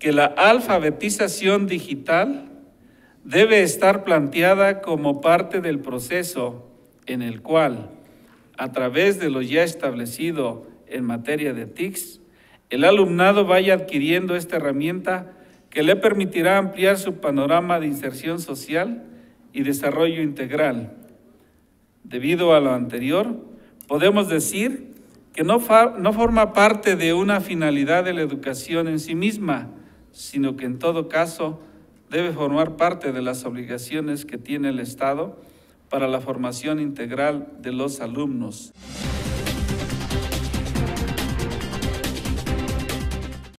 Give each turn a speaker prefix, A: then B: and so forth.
A: que la alfabetización digital debe estar planteada como parte del proceso en el cual, a través de lo ya establecido en materia de TICS, el alumnado vaya adquiriendo esta herramienta que le permitirá ampliar su panorama de inserción social y desarrollo integral. Debido a lo anterior, podemos decir que no, no, forma parte de una finalidad de la educación en sí misma, sino que en todo caso debe formar parte de las obligaciones que tiene el Estado para la formación integral de los alumnos.